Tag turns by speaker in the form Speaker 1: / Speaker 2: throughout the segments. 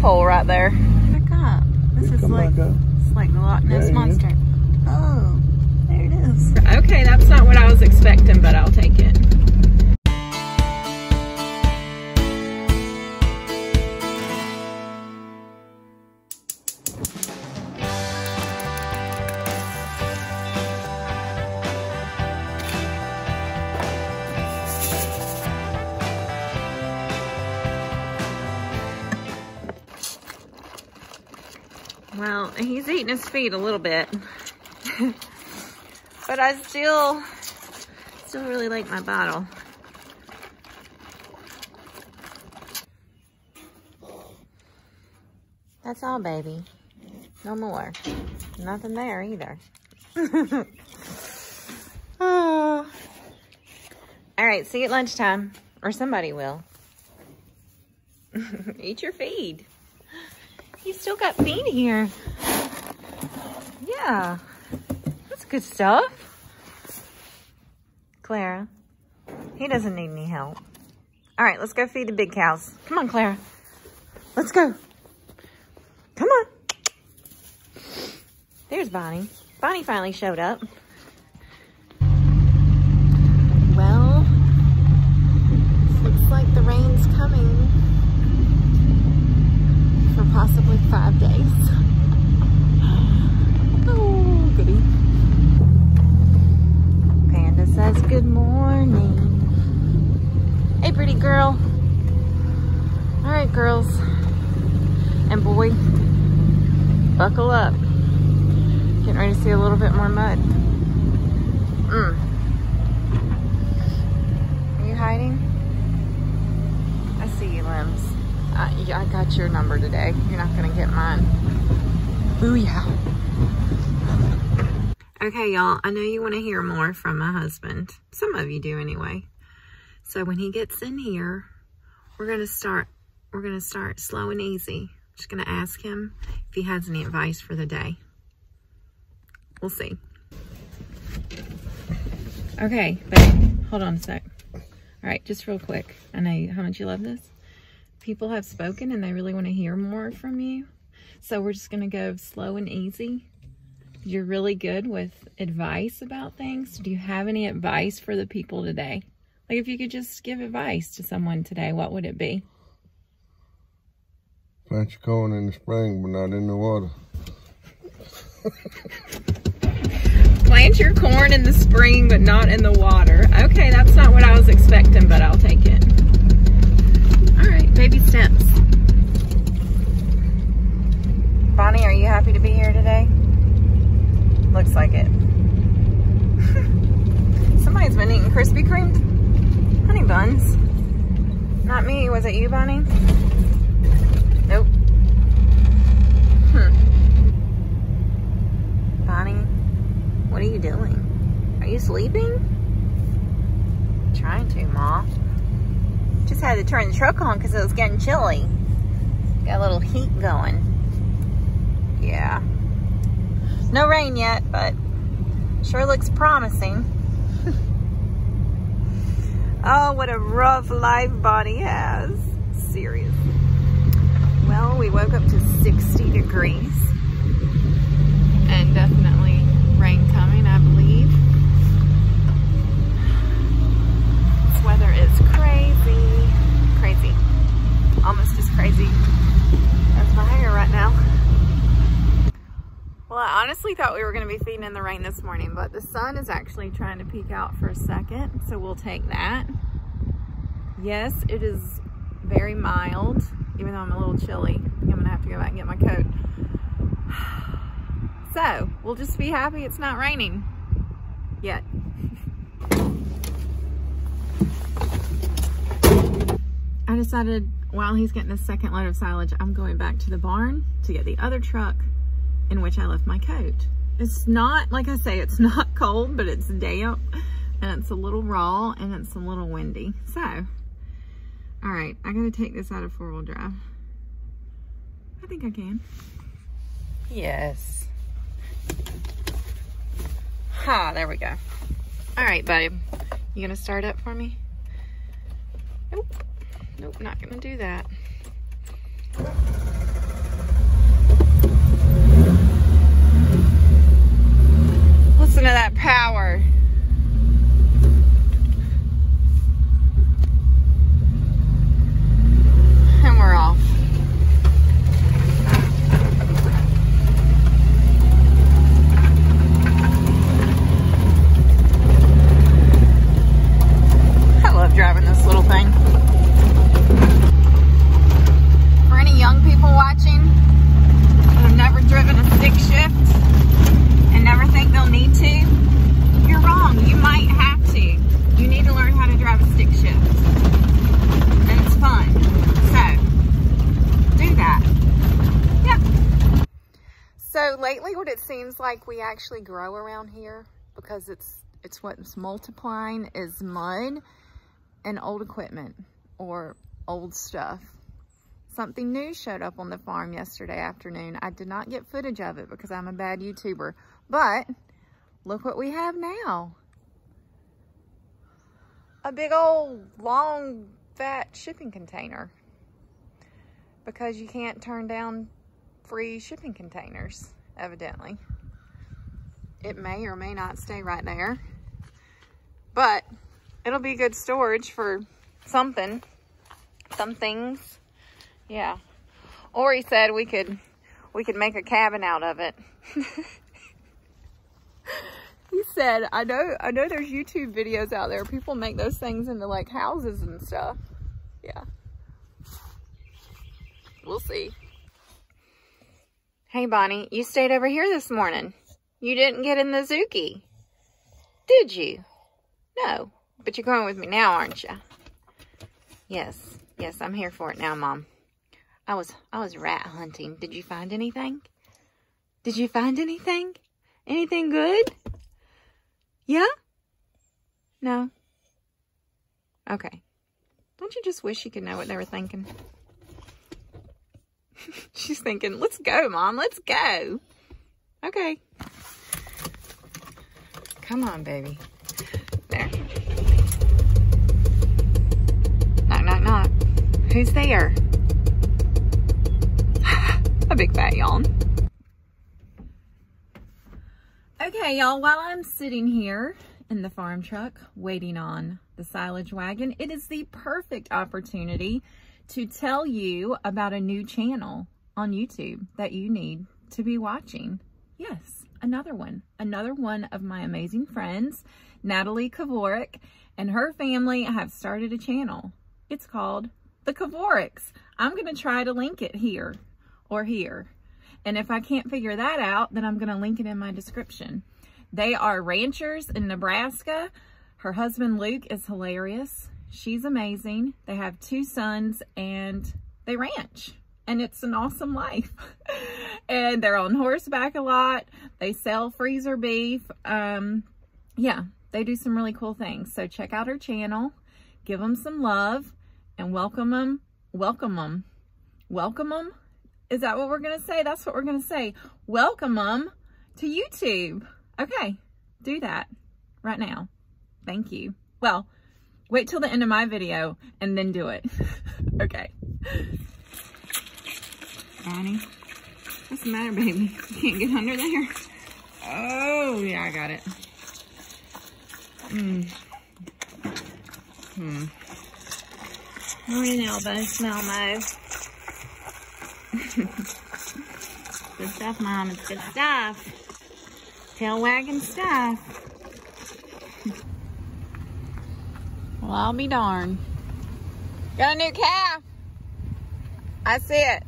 Speaker 1: pole right there. Back up. This is
Speaker 2: Come
Speaker 1: like,
Speaker 2: back
Speaker 1: it's like the Loch Ness
Speaker 2: There you go.
Speaker 1: Monster. Oh, there it is.
Speaker 3: Okay, that's not what I was expecting, but I'll take it.
Speaker 1: He's eating his feet a little bit. but I still, still really like my bottle. That's all, baby. No more. Nothing there either. oh. All right, see you at lunchtime. Or somebody will. Eat your feed. You still got feed here. Yeah. That's good stuff. Clara, he doesn't need any help. All right, let's go feed the big cows. Come on, Clara. Let's go. Come on. There's Bonnie. Bonnie finally showed up. Well, looks like the rain's coming for possibly five days. Good morning. Hey, pretty girl. All right, girls and boy, buckle up. Getting ready to see a little bit more mud. Mm. Are you hiding? I see you, Limbs. I, I got your number today. You're not gonna get mine. Booyah. Okay, y'all, I know you want to hear more from my husband. Some of you do anyway. So when he gets in here, we're gonna start, we're gonna start slow and easy. Just gonna ask him if he has any advice for the day. We'll see. Okay, babe, hold on a sec. All right, just real quick. I know how much you love this. People have spoken and they really want to hear more from you. So we're just going to go slow and easy. You're really good with advice about things. Do you have any advice for the people today? Like if you could just give advice to someone today, what would it be?
Speaker 2: Plant your corn in the spring, but not in the water.
Speaker 3: Plant your corn in the spring, but not in the water. Okay, that's not what I was expecting, but I'll take it. All right, baby steps.
Speaker 1: Bonnie, are you happy to be here today? Looks like it. Somebody's been eating Krispy Kreme honey buns. Not me. Was it you, Bonnie? Nope. Hmm. Bonnie, what are you doing? Are you sleeping? Trying to, Ma. Just had to turn the truck on because it was getting chilly. Got a little heat going. Yeah. No rain yet, but sure looks promising. oh, what a rough life Bonnie has. Serious. Well, we woke up to 60 degrees. And definitely rain coming, I believe. This weather is crazy. Crazy. Almost as crazy as my hair right now. Well, Honestly thought we were going to be feeding in the rain this morning, but the sun is actually trying to peek out for a second, so we'll take that. Yes, it is very mild, even though I'm a little chilly. I'm going to have to go back and get my coat. So, we'll just be happy it's not raining yet. I decided while he's getting the second load of silage, I'm going back to the barn to get the other truck in which I left my coat. It's not, like I say, it's not cold, but it's damp and it's a little raw and it's a little windy. So, all right, I gotta take this out of four wheel drive. I think I can. Yes. Ha, there we go. All right, buddy. You gonna start up for me? Nope. Nope, not gonna do that. Listen to that power. And we're off. I love driving this little thing. For any young people watching that have never driven a stick shift and never think they'll need to, you're wrong. You might have to. You need to learn how to drive a stick shift. And it's fun. So, do that. Yep. So lately what it seems like we actually grow around here because it's it's what's multiplying is mud and old equipment or old stuff. Something new showed up on the farm yesterday afternoon. I did not get footage of it because I'm a bad YouTuber, but look what we have now. A big old long fat shipping container because you can't turn down free shipping containers, evidently. It may or may not stay right there, but it'll be good storage for something, some things. Yeah. Or he said we could, we could make a cabin out of it. he said, I know, I know there's YouTube videos out there. People make those things into like houses and stuff. Yeah. We'll see. Hey, Bonnie, you stayed over here this morning. You didn't get in the Zuki, did you? No, but you're going with me now, aren't you? Yes, yes, I'm here for it now, Mom. I was, I was rat hunting. Did you find anything? Did you find anything? Anything good? Yeah? No? Okay. Don't you just wish you could know what they were thinking? She's thinking, let's go, Mom. Let's go. Okay. Come on, baby. There. Knock, knock, knock. Who's there? A big fat yawn. Okay, y'all, while I'm sitting here in the farm truck waiting on the silage wagon, it is the perfect opportunity to tell you about a new channel on YouTube that you need to be watching. Yes, another one. Another one of my amazing friends, Natalie Kovarik, and her family have started a channel. It's called The Kovariks. I'm going to try to link it here or here. And if I can't figure that out, then I'm going to link it in my description. They are ranchers in Nebraska. Her husband, Luke, is hilarious. She's amazing. They have two sons and they ranch. And it's an awesome life. and they're on horseback a lot. They sell freezer beef. Um, yeah, they do some really cool things. So check out her channel. Give them some love and welcome them. Welcome them. Welcome them is that what we're going to say? That's what we're going to say. Welcome them to YouTube. Okay, do that right now. Thank you. Well, wait till the end of my video and then do it. okay. Bonnie, what's the matter, baby? You can't get under there? Oh, yeah, I got it. Hmm. Hmm. Morning, elbow smell mode. good stuff, Mom. It's good stuff. Tail wagging stuff. well, I'll be darned. Got a new calf. I see it.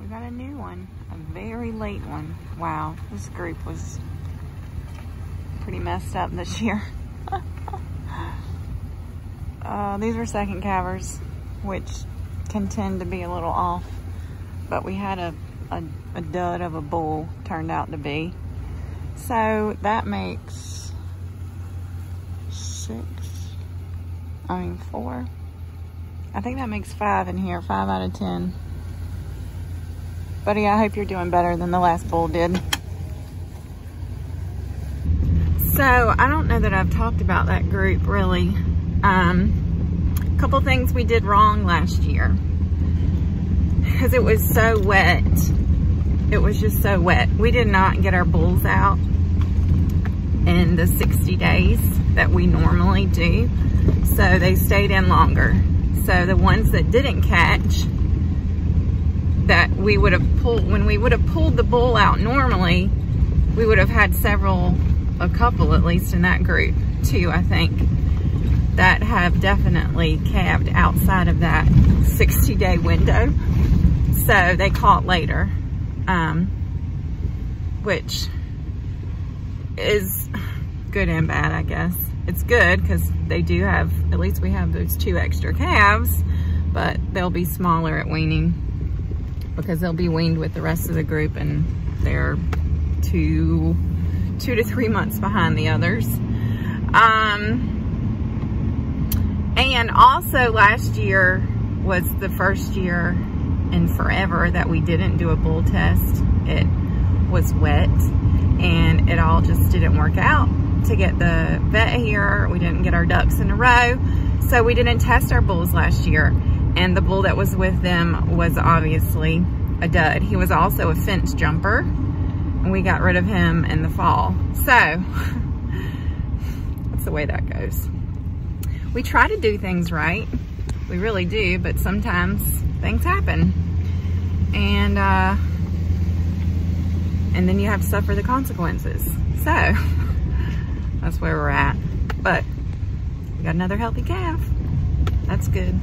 Speaker 1: we got a new one. A very late one. Wow, this group was pretty messed up this year. uh, these were second calvers which can tend to be a little off. But we had a, a, a dud of a bull turned out to be. So that makes six, I mean four. I think that makes five in here, five out of 10. Buddy, I hope you're doing better than the last bull did. So I don't know that I've talked about that group really. Um, couple things we did wrong last year because it was so wet it was just so wet. We did not get our bulls out in the 60 days that we normally do. So they stayed in longer. So the ones that didn't catch, that we would have pulled, when we would have pulled the bull out normally, we would have had several, a couple at least in that group, two I think, that have definitely calved outside of that 60 day window. So they caught later, um, which is good and bad, I guess. It's good because they do have, at least we have those two extra calves, but they'll be smaller at weaning because they'll be weaned with the rest of the group and they're two, two to three months behind the others. Um, and also last year was the first year in forever that we didn't do a bull test. It was wet and it all just didn't work out to get the vet here. We didn't get our ducks in a row. So we didn't test our bulls last year. And the bull that was with them was obviously a dud. He was also a fence jumper and we got rid of him in the fall. So that's the way that goes. We try to do things right. We really do, but sometimes things happen. And, uh, and then you have to suffer the consequences. So that's where we're at. But we got another healthy calf. That's good.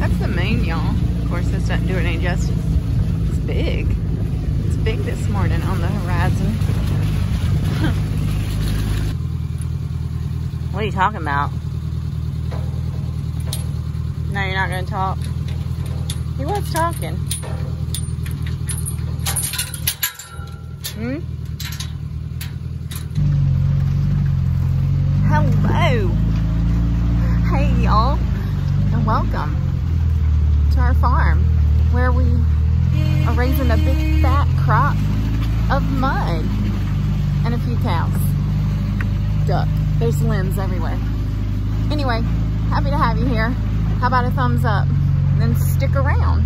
Speaker 1: That's the moon, y'all. Of course, this doesn't do it any justice. It's big. It's big this morning on the horizon. what are you talking about? No, you're not going to talk. He was talking. Hmm? Hello. Hey, y'all. And welcome to our farm where we are raising a big fat crop of mud and a few cows. Duck. There's limbs everywhere. Anyway, happy to have you here. How about a thumbs up? And then stick around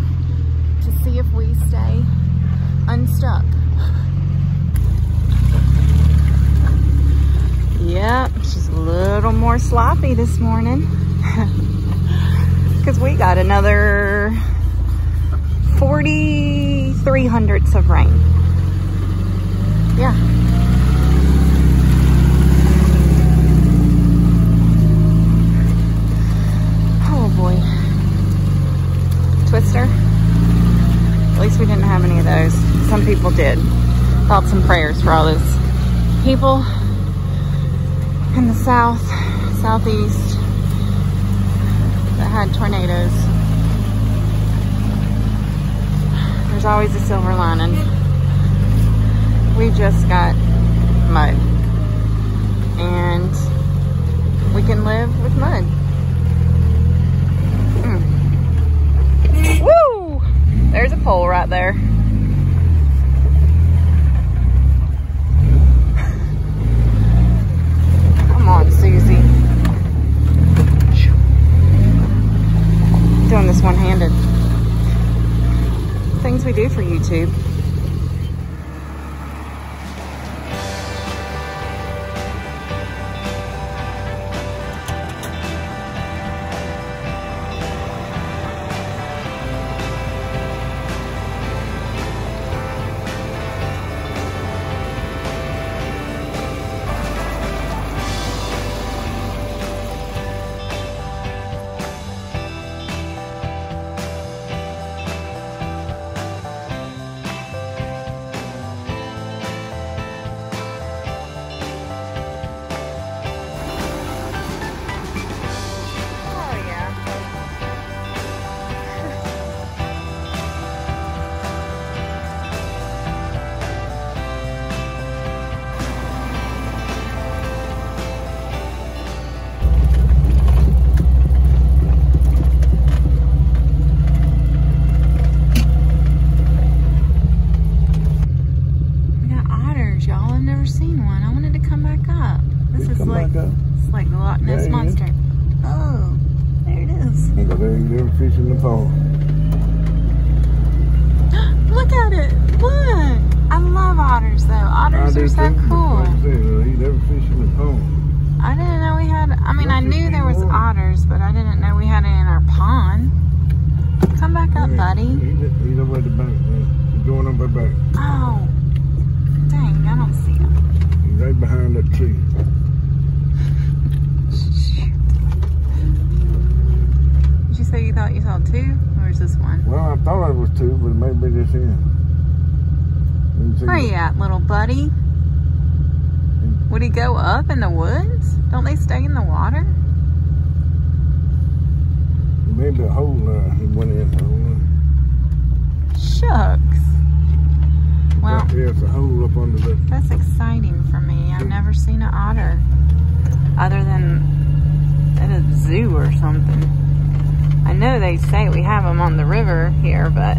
Speaker 1: to see if we stay unstuck. Yep, she's a little more sloppy this morning. Because we got another 43 hundredths of rain. Yeah. Oh boy. Twister. At least we didn't have any of those. Some people did. Thoughts and prayers for all those people in the south, southeast that had tornadoes. There's always a silver lining. We just got mud. And we can live with mud. Mm. Woo! There's a pole right there. Come on, Susie. Doing this one-handed. Things we do for YouTube.
Speaker 2: It is. Ain't got very little fish in the pond.
Speaker 1: Look at at it. Look. I love otters though. Otters are so cool.
Speaker 2: Like I said, they'll eat every fish in the pond.
Speaker 1: I didn't know we had, I mean, I
Speaker 2: Look at
Speaker 1: knew there was
Speaker 2: you.
Speaker 1: otters, but I didn't know we had it in our pond. Come back up,
Speaker 2: Yeah,
Speaker 1: buddy.
Speaker 2: Eat it, eat over at the bank, man. He's going up the bank.
Speaker 1: Oh, dang, I don't see him.
Speaker 2: He's right behind that tree.
Speaker 1: Did you say you thought you saw two? Or is this one?
Speaker 2: Well, I thought it was two, but it may be this end.
Speaker 1: Where you at, little buddy? Would he go up in the woods? Don't they stay in the water?
Speaker 2: Maybe a hole uh, he went in. Know.
Speaker 1: Shucks. Well,
Speaker 2: There's a hole up under the.
Speaker 1: that's exciting for me. I've never seen an otter other than at a zoo or something. I know they say we have them on the river here, but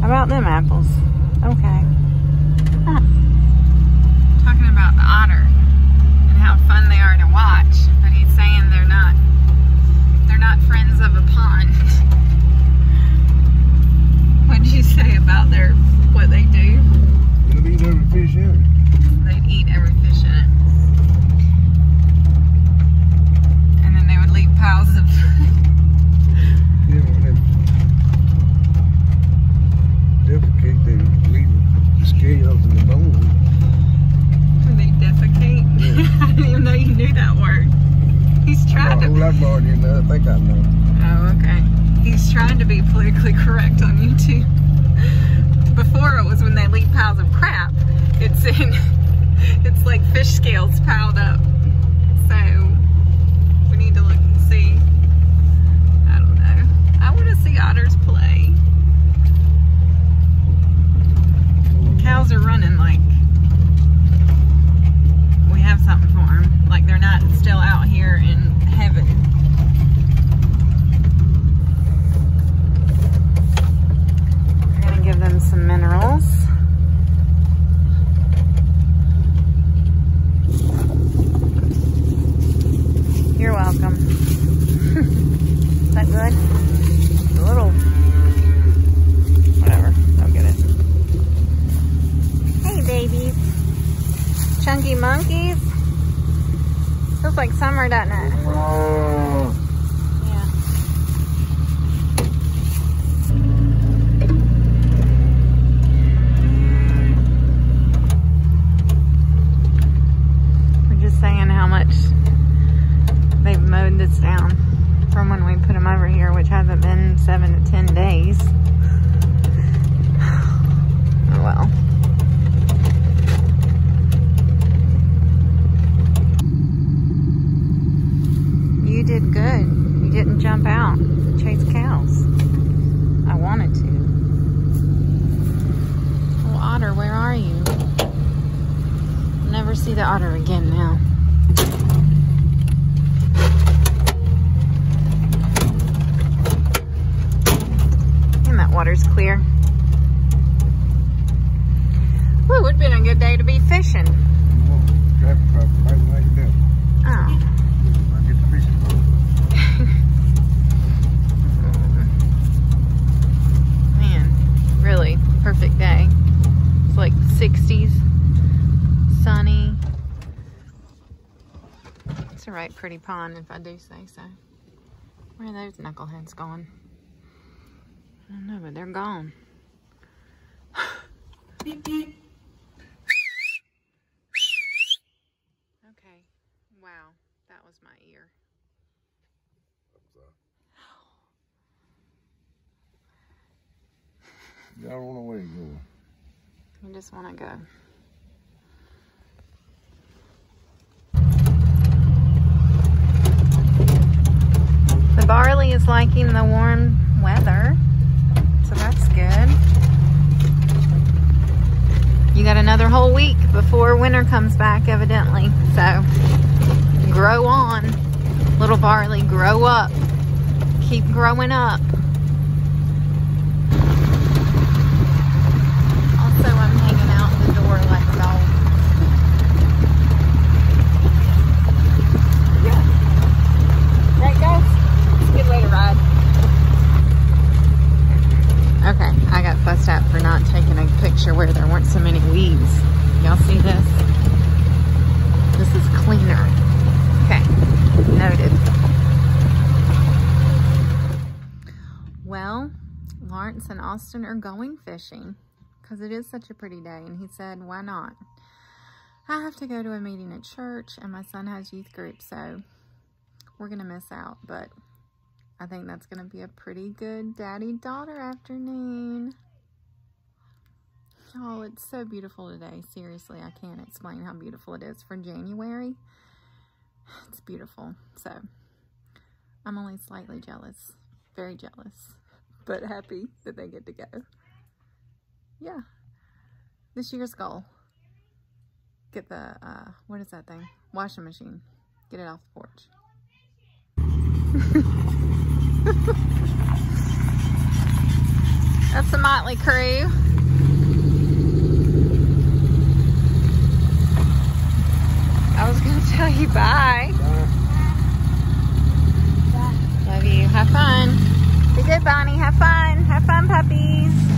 Speaker 1: how about them apples? Okay. Huh. Talking about the otter and how fun they are to watch, but he's saying they're not they're not friends of a pond. what did you say about their what they do?
Speaker 2: They'll eat every fish in it.
Speaker 1: They'd eat every fish in it. And then they would leave piles of
Speaker 2: Yeah, when they defecate, they leave the scales and the bones.
Speaker 1: when they defecate. I didn't even know you knew that word. He's
Speaker 2: I
Speaker 1: trying
Speaker 2: know a
Speaker 1: to
Speaker 2: whole lot more than that. I think I know.
Speaker 1: Oh, okay. He's trying to be politically correct on YouTube. Before it was when they leave piles of crap. It's in, it's like fish scales piled up. So we need to look and see. I don't know. I want to see otters play. Cows are running like we have something for them. Like they're not still out here in heaven. We're gonna give them some minerals. You're welcome. Good? A little. Whatever. I'll get it. Hey, babies. Chunky monkeys. Feels like summer, doesn't it? Yeah. We're just saying how much they've mowed this down from when we put them over here, which hasn't been seven to ten days. Oh well. You did good. You didn't jump out, to chase cows. I wanted to. Oh, otter, where are you? I'll never see the otter again now. And that water's clear. Woo, would have been a good day to be fishing.
Speaker 2: Traffic cop right like that.
Speaker 1: Oh.
Speaker 2: I get the fishing boat.
Speaker 1: Man, really perfect day. It's like 60s, sunny. It's a right pretty pond if I do say so. Where are those knuckleheads going? I don't know, but they're gone. okay. Wow, that was my ear.
Speaker 2: Y'all don't know where you going.
Speaker 1: I just want to go. The barley is liking the warm weather, so that's good. You got another whole week before winter comes back, evidently. So grow on, little barley, grow up. Keep growing up. Also, I'm hanging out the door like a dog. Right, guys? It's a good way to ride. Okay, I got fussed at for Y'all see this? This is cleaner. Okay, noted. Well, Lawrence and Austin are going fishing because it is such a pretty day. And he said, why not? I have to go to a meeting at church and my son has youth group, so we're going to miss out. But I think that's going to be a pretty good daddy-daughter afternoon. Oh, it's so beautiful today. Seriously, I can't explain how beautiful it is for January. It's beautiful. So, I'm only slightly jealous. Very jealous. But happy that they get to go. Yeah. This year's goal. Get the, uh, what is that thing? Washing machine. Get it off the porch. That's the Motley crew. I was gonna tell you bye. Love you. Have fun. Be good, Bonnie. Have fun. Have fun, puppies.